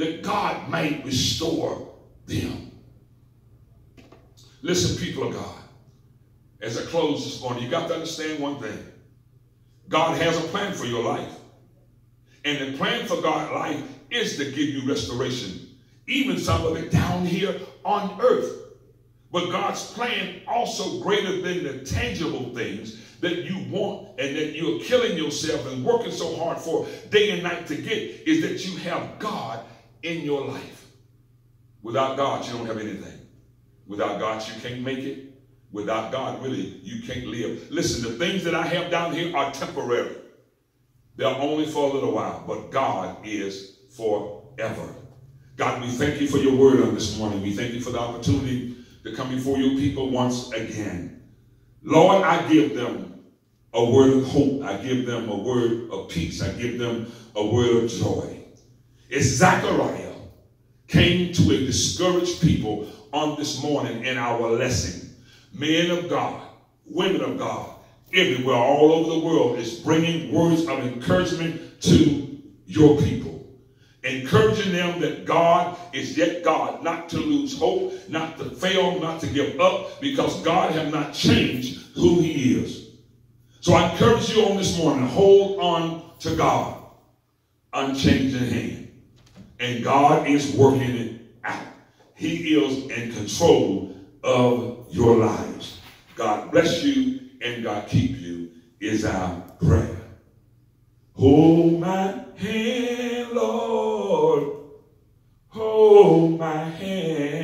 that God might restore them. Listen, people of God, as I close this morning, you got to understand one thing. God has a plan for your life. And the plan for God's life is to give you restoration, even some of it down here on earth. But God's plan also greater than the tangible things that you want and that you're killing yourself and working so hard for day and night to get is that you have God in your life. Without God, you don't have anything. Without God, you can't make it. Without God, really, you can't live. Listen, the things that I have down here are temporary. They're only for a little while, but God is forever. God, we thank you for your word on this morning. We thank you for the opportunity to come before your people once again. Lord, I give them a word of hope. I give them a word of peace. I give them a word of joy. It's Zechariah came to a discouraged people on this morning in our lesson. Men of God, women of God, everywhere, all over the world is bringing words of encouragement to your people. Encouraging them that God is yet God, not to lose hope, not to fail, not to give up, because God has not changed who he is. So I encourage you on this morning, hold on to God, unchanging hand. And God is working it out. He is in control of your lives. God bless you and God keep you is our prayer. Hold my hand, Lord. Hold my hand.